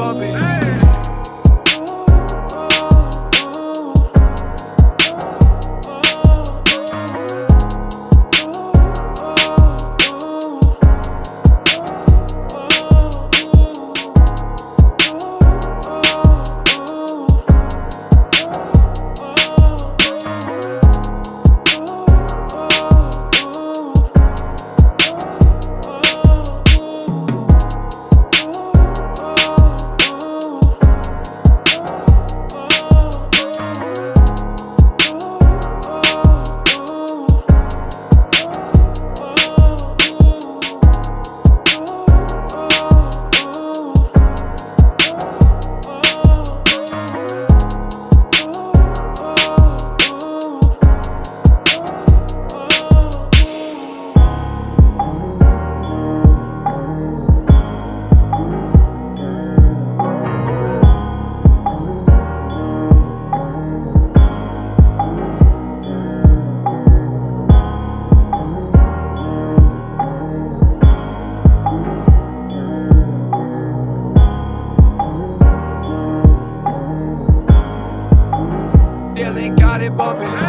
Bobby. Bumping.